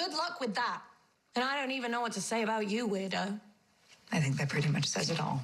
Good luck with that. And I don't even know what to say about you, weirdo. I think that pretty much says it all.